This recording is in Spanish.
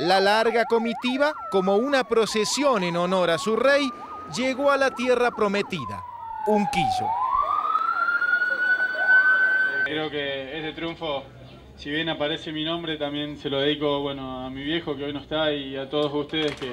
La larga comitiva, como una procesión en honor a su rey, llegó a la tierra prometida, Unquillo. Creo que este triunfo, si bien aparece mi nombre, también se lo dedico bueno, a mi viejo que hoy no está y a todos ustedes que,